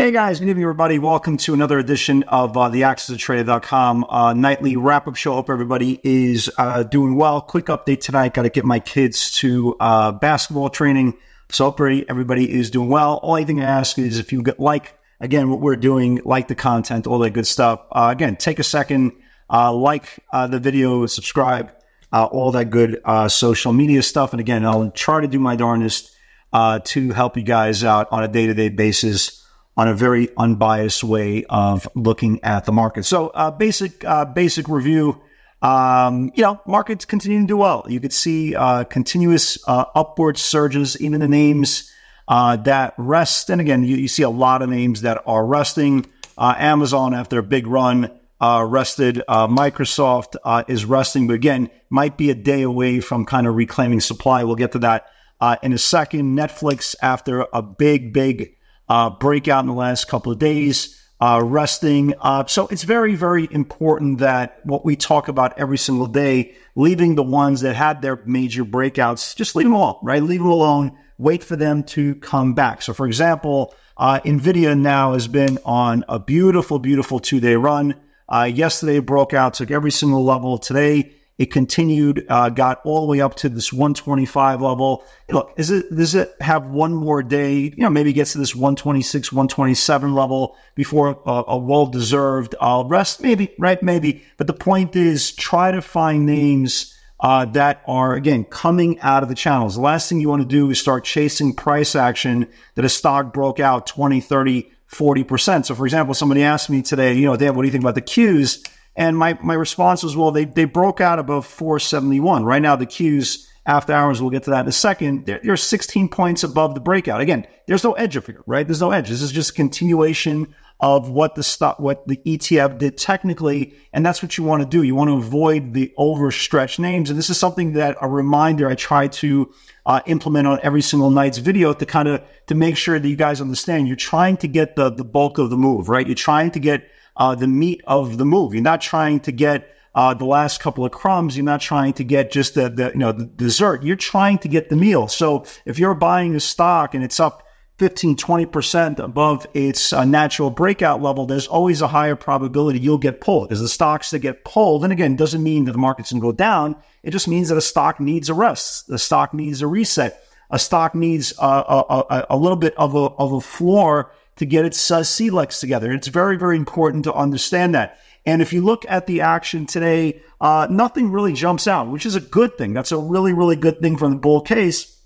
Hey guys, good evening, everybody. Welcome to another edition of uh, the AccessATrader.com uh, nightly wrap up show. Hope everybody is uh, doing well. Quick update tonight. Got to get my kids to uh, basketball training. So hopefully everybody is doing well. Only thing I ask is if you like, again, what we're doing, like the content, all that good stuff. Uh, again, take a second, uh, like the video, subscribe, all that good social media stuff. And again, I'll try to do my darndest to help you guys out on a day to day basis on a very unbiased way of looking at the market. So, uh, basic uh, basic review. Um, you know, markets continue to do well. You could see uh, continuous uh, upward surges, even the names uh, that rest. And again, you, you, see a lot of names that are resting. Uh, Amazon, after a big run, rested. Microsoft is resting, but again, might be a day away from kind of reclaiming supply. We'll get to that in a second. Netflix, after a big, big uh, breakout in the last couple of days, uh, resting. Uh, so it's very, very important that what we talk about every single day, leaving the ones that had their major breakouts, just leave them alone, right? Leave them alone. Wait for them to come back. So, for example, uh, NVIDIA now has been on a beautiful, beautiful two day run. Uh, yesterday broke out, took every single level. Today, it continued, uh, got all the way up to this 125 level. Look, is it does it have one more day? You know, maybe gets to this 126, 127 level before a, a well-deserved uh, rest. Maybe, right? Maybe. But the point is, try to find names. Uh, that are again coming out of the channels. The last thing you want to do is start chasing price action that a stock broke out 20, 30, 40%. So for example, somebody asked me today, you know, Dan, what do you think about the Qs? And my, my response was, well, they, they broke out above 471. Right now, the Qs after hours, we'll get to that in a second, they're, they're 16 points above the breakout. Again, there's no edge up here, right? There's no edge. This is just continuation of what the stock, what the ETF did technically. And that's what you want to do. You want to avoid the overstretched names. And this is something that a reminder I try to uh, implement on every single night's video to kind of, to make sure that you guys understand you're trying to get the, the bulk of the move, right? You're trying to get uh, the meat of the move. You're not trying to get uh, the last couple of crumbs. You're not trying to get just the, the you know the dessert. You're trying to get the meal. So if you're buying a stock and it's up 15, 20% above its uh, natural breakout level, there's always a higher probability you'll get pulled. Because the stocks that get pulled, and again, doesn't mean that the market's going to go down. It just means that a stock needs a rest. The stock needs a reset. A stock needs a, a, a, a little bit of a, of a floor to get its uh, CLEX together. It's very, very important to understand that. And if you look at the action today, uh, nothing really jumps out, which is a good thing. That's a really, really good thing from the bull case.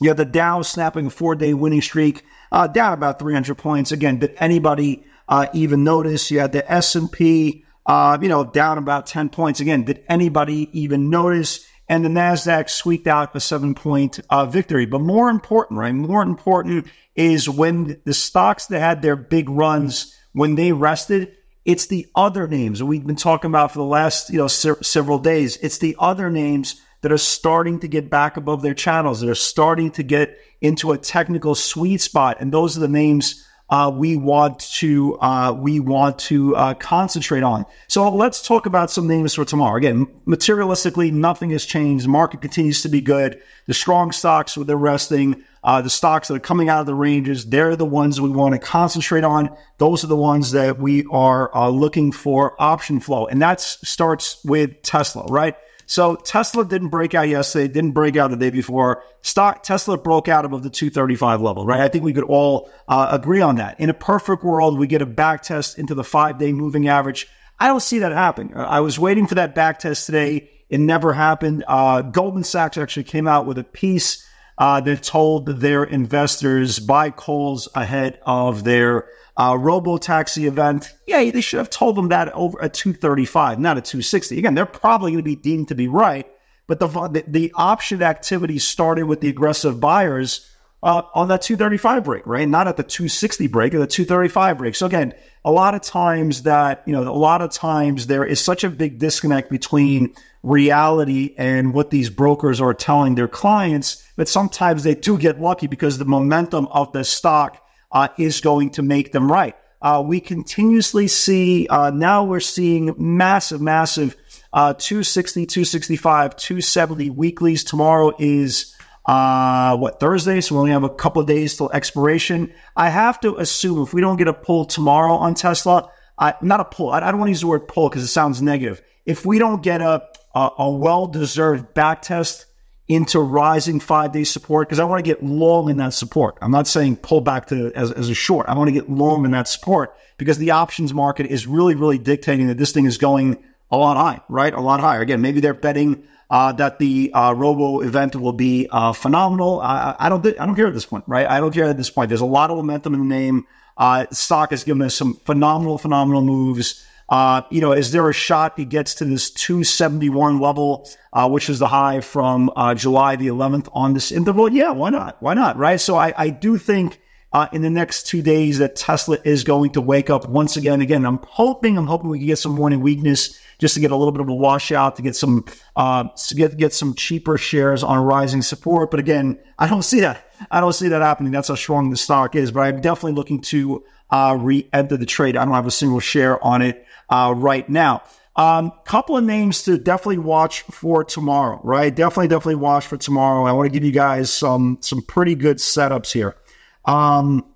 You have the Dow snapping a four-day winning streak, uh, down about 300 points. Again, did anybody uh, even notice? You had the S&P, uh, you know, down about 10 points. Again, did anybody even notice? And the Nasdaq squeaked out a seven point uh, victory. But more important, right? More important is when the stocks that had their big runs when they rested. It's the other names we've been talking about for the last you know se- several days. It's the other names that are starting to get back above their channels. That are starting to get into a technical sweet spot, and those are the names uh, we want to uh, we want to uh, concentrate on. So let's talk about some names for tomorrow. Again, materialistically, nothing has changed. The market continues to be good. The strong stocks, they're resting. Uh, the stocks that are coming out of the ranges, they're the ones we want to concentrate on. Those are the ones that we are uh, looking for option flow, and that starts with Tesla, right? So Tesla didn't break out yesterday, didn't break out the day before. Stock Tesla broke out above the 235 level, right? I think we could all uh, agree on that. In a perfect world, we get a back test into the five day moving average. I don't see that happening. I was waiting for that back test today. It never happened. Uh, Goldman Sachs actually came out with a piece uh, that told their investors buy calls ahead of their uh, robo taxi event. Yeah, they should have told them that over at 235, not at 260. Again, they're probably going to be deemed to be right, but the, the, the option activity started with the aggressive buyers uh, on that 235 break, right? Not at the 260 break, or the 235 break. So again, a lot of times that, you know, a lot of times there is such a big disconnect between reality and what these brokers are telling their clients that sometimes they do get lucky because the momentum of the stock uh, is going to make them right. Uh, we continuously see, uh, now we're seeing massive, massive uh, 260, 265, 270 weeklies. Tomorrow is uh, what Thursday, so we only have a couple of days till expiration. I have to assume if we don't get a pull tomorrow on Tesla, I, not a pull. I, I don't want to use the word pull because it sounds negative. If we don't get a a, a well-deserved back test into rising five-day support, because I want to get long in that support. I'm not saying pull back to as, as a short. I want to get long in that support because the options market is really, really dictating that this thing is going a lot high, right? A lot higher. Again, maybe they're betting uh, that the uh, Robo event will be uh, phenomenal. I, I, don't. I don't care at this point, right? I don't care at this point. There's a lot of momentum in the name. Uh, stock has given us some phenomenal, phenomenal moves. Uh, you know, is there a shot he gets to this 271 level, uh, which is the high from uh, July the 11th on this interval? Yeah, why not? Why not? Right. So I, I do think. Uh in the next two days, that Tesla is going to wake up once again. Again, I'm hoping, I'm hoping we can get some morning weakness just to get a little bit of a washout, to get some uh, get get some cheaper shares on rising support. But again, I don't see that. I don't see that happening. That's how strong the stock is. But I'm definitely looking to uh, re-enter the trade. I don't have a single share on it uh, right now. Um, couple of names to definitely watch for tomorrow, right? Definitely, definitely watch for tomorrow. I want to give you guys some some pretty good setups here. Um,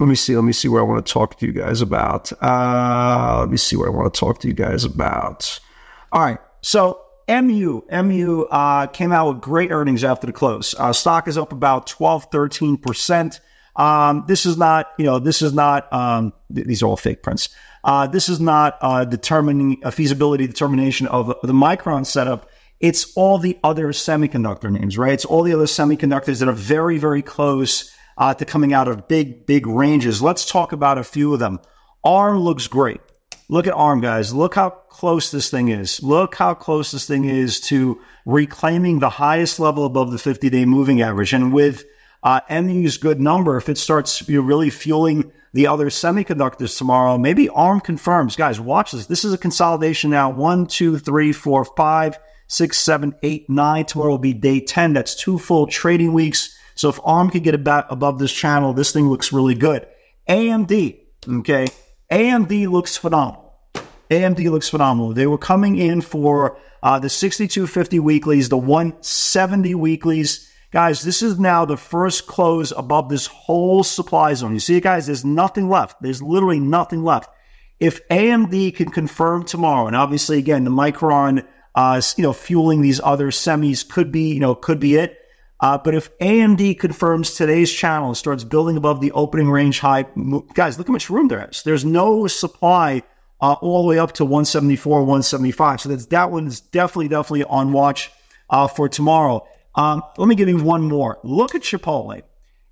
let me see. Let me see where I want to talk to you guys about. Uh, let me see where I want to talk to you guys about. All right. So MU, MU uh, came out with great earnings after the close. Uh, stock is up about 12, 13%. Um, this is not, you know, this is not, um, th- these are all fake prints. Uh, this is not uh, determining a feasibility determination of the Micron setup. It's all the other semiconductor names, right? It's all the other semiconductors that are very, very close uh, to coming out of big, big ranges. Let's talk about a few of them. ARM looks great. Look at ARM, guys. Look how close this thing is. Look how close this thing is to reclaiming the highest level above the 50 day moving average. And with uh, MU's good number, if it starts you know, really fueling the other semiconductors tomorrow, maybe ARM confirms. Guys, watch this. This is a consolidation now. One, two, three, four, five, six, seven, eight, nine. Tomorrow will be day 10. That's two full trading weeks. So if ARM could get about above this channel, this thing looks really good. AMD, okay, AMD looks phenomenal. AMD looks phenomenal. They were coming in for uh, the 6250 weeklies, the 170 weeklies. Guys, this is now the first close above this whole supply zone. You see guys? There's nothing left. There's literally nothing left. If AMD can confirm tomorrow, and obviously, again, the Micron, uh, you know, fueling these other semis could be, you know, could be it. Uh, but if AMD confirms today's channel and starts building above the opening range high, guys, look how much room there is. There's no supply uh, all the way up to 174, 175. So that's that one is definitely, definitely on watch uh, for tomorrow. Um, let me give you one more. Look at Chipotle.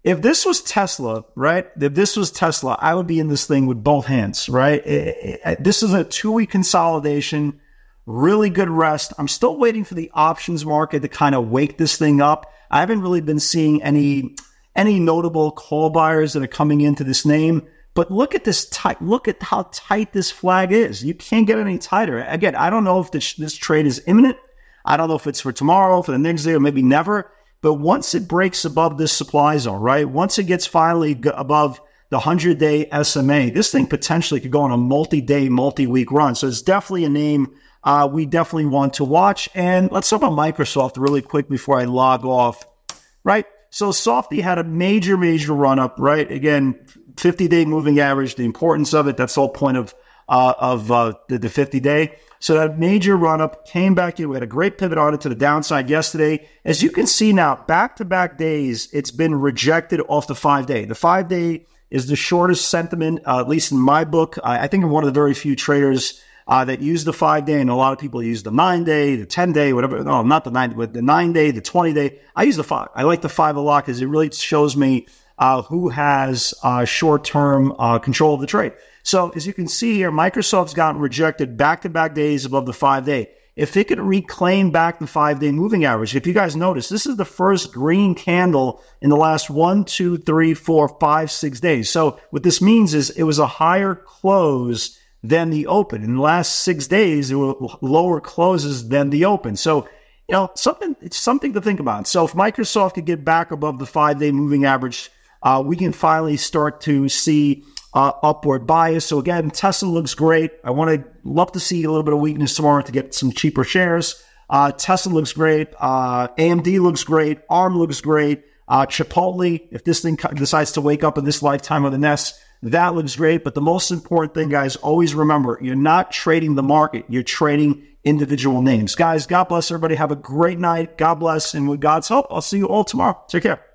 If this was Tesla, right? If this was Tesla, I would be in this thing with both hands, right? It, it, this is a two week consolidation, really good rest. I'm still waiting for the options market to kind of wake this thing up. I haven't really been seeing any any notable call buyers that are coming into this name. But look at this tight. Look at how tight this flag is. You can't get any tighter. Again, I don't know if this, this trade is imminent. I don't know if it's for tomorrow, for the next day, or maybe never. But once it breaks above this supply zone, right? Once it gets finally above the 100 day SMA, this thing potentially could go on a multi day, multi week run. So it's definitely a name uh, we definitely want to watch. And let's talk about Microsoft really quick before I log off, right? So Softy had a major, major run up, right? Again, 50 day moving average, the importance of it. That's the whole point of, uh, of uh, the, the 50 day. So that major run up came back in. We had a great pivot on it to the downside yesterday. As you can see now, back to back days, it's been rejected off the five day. The five day is the shortest sentiment, uh, at least in my book. I, I think I'm one of the very few traders uh, that use the five day, and a lot of people use the nine day, the 10 day, whatever. No, not the nine, but the nine day, the 20 day. I use the five. I like the five a lot because it really shows me uh, who has uh, short term uh, control of the trade. So as you can see here, Microsoft's gotten rejected back to back days above the five day. if it could reclaim back the five day moving average, if you guys notice, this is the first green candle in the last one, two, three, four, five, six days. So what this means is it was a higher close than the open. In the last six days, it were lower closes than the open. So, you know, something, it's something to think about. So if Microsoft could get back above the five day moving average, uh, we can finally start to see uh, upward bias. So again, Tesla looks great. I want to love to see a little bit of weakness tomorrow to get some cheaper shares. Uh, Tesla looks great. Uh, AMD looks great. ARM looks great. Uh, Chipotle, if this thing decides to wake up in this lifetime of the nest, that looks great. But the most important thing, guys, always remember you're not trading the market. You're trading individual names. Guys, God bless everybody. Have a great night. God bless. And with God's help, I'll see you all tomorrow. Take care.